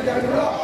যাবে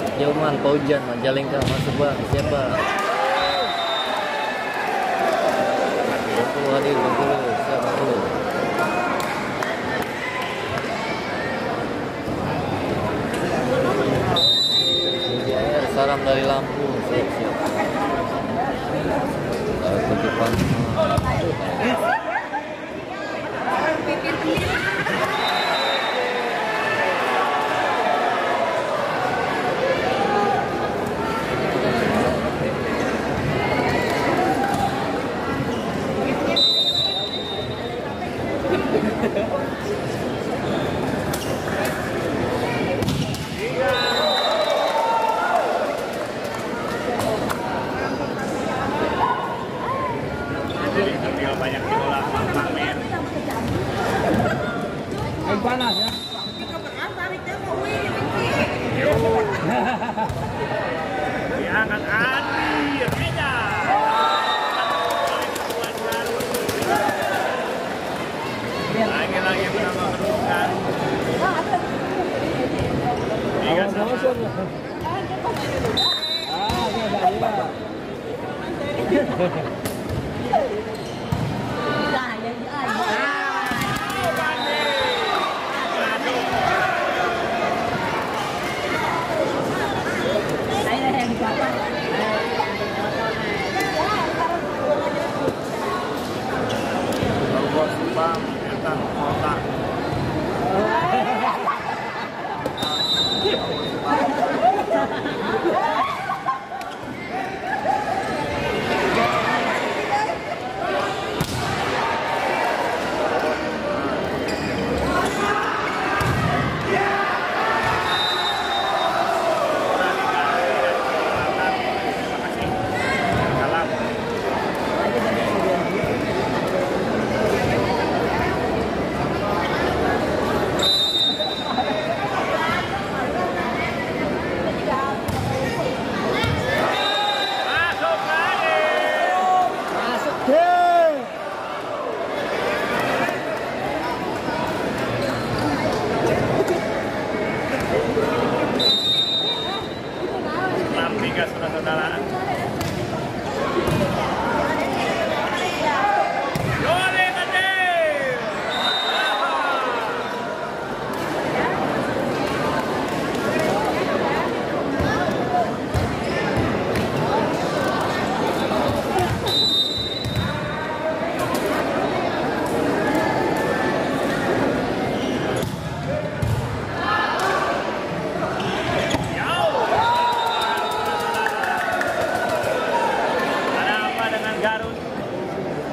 siap, Jauman, Paujan, Majalengka, masuk bang, siap bang. 20 hadir, 20, siap 20. Media air, salam dari Lampung, siap siap. Dari Air panas ya. Lagi-lagi menambah. Tiga sama. Ah, ini ada dia.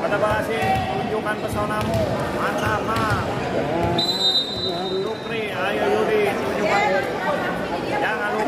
Kata Basi, tunjukkan pesonamu. Mantap, Mak. Sukri, ayo Yudi, tunjukkan. Jangan lupa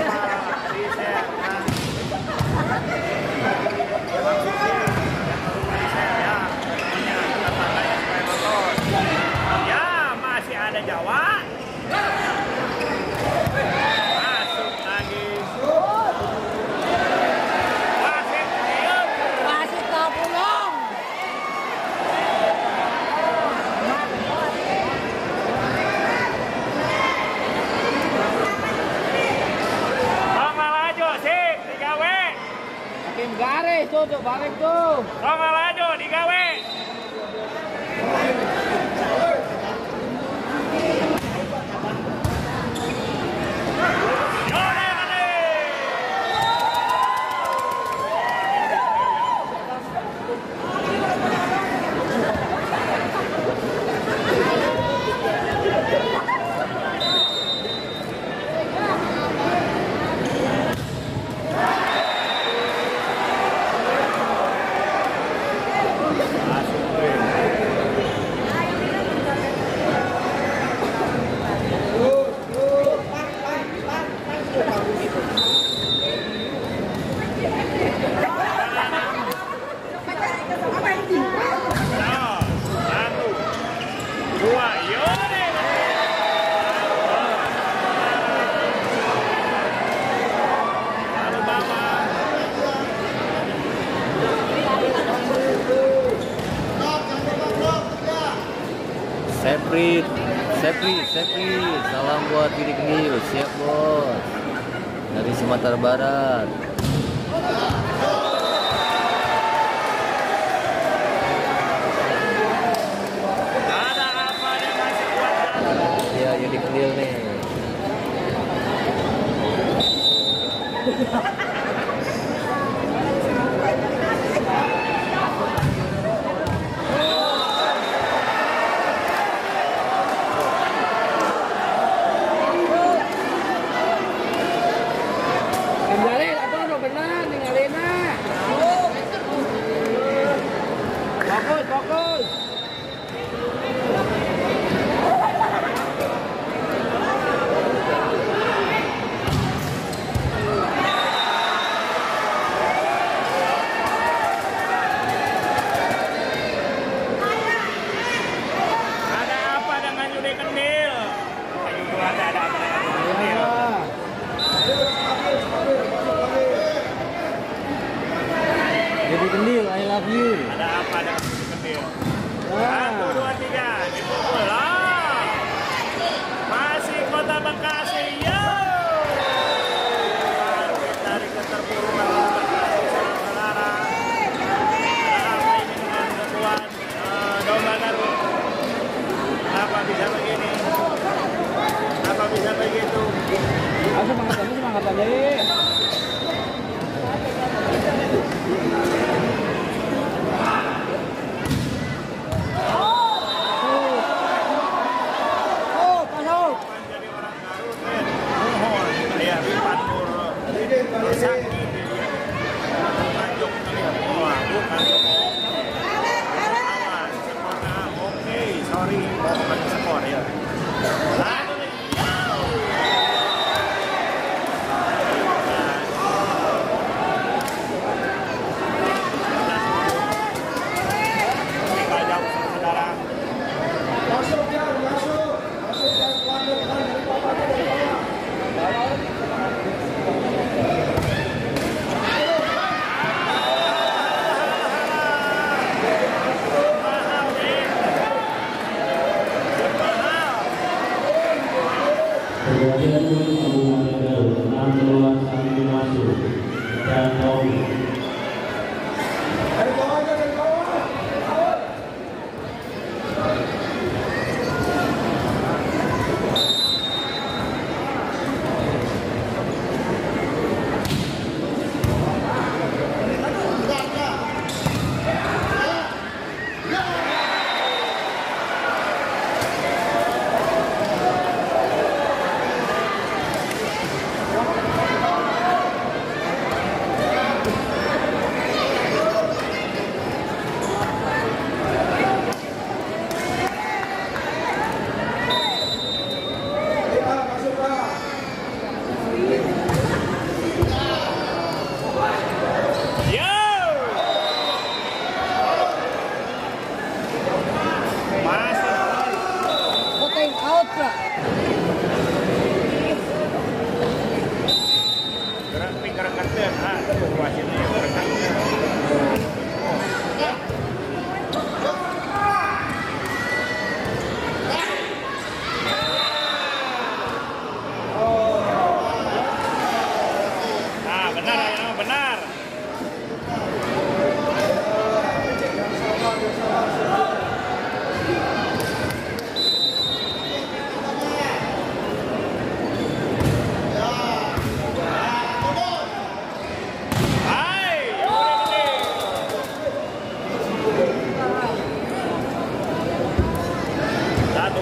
tuh, tuh balik tuh. Tong laju, digawe. Street Sepi, Sepi Salam buat Didik Nil, siap bos. Dari Sumatera Barat. Ada apa yang masih kuat Ya, Didik Nil nih. Valeu!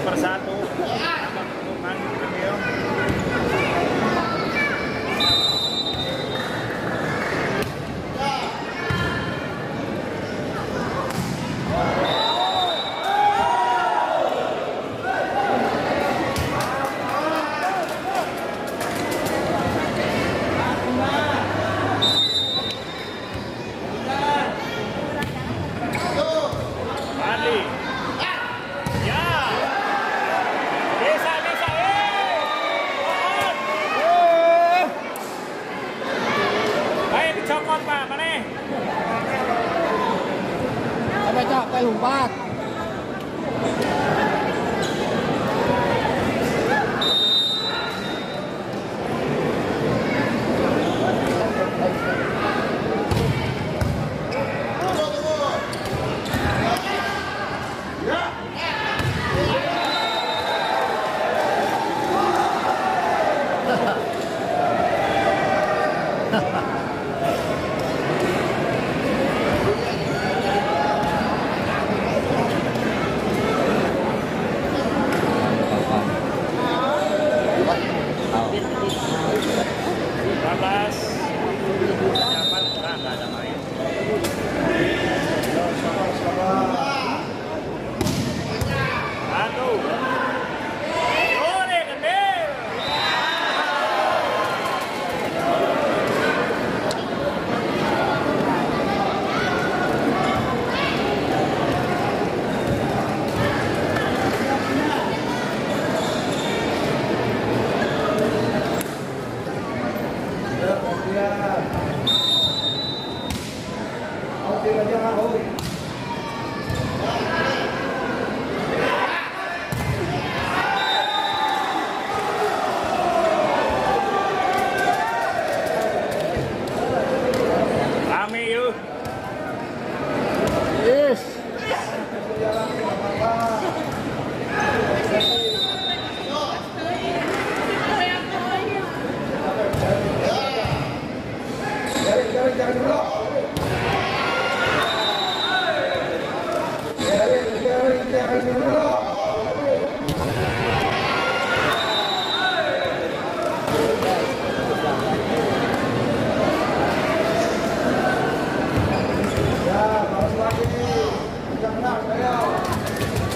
persatu combate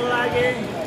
拖拉机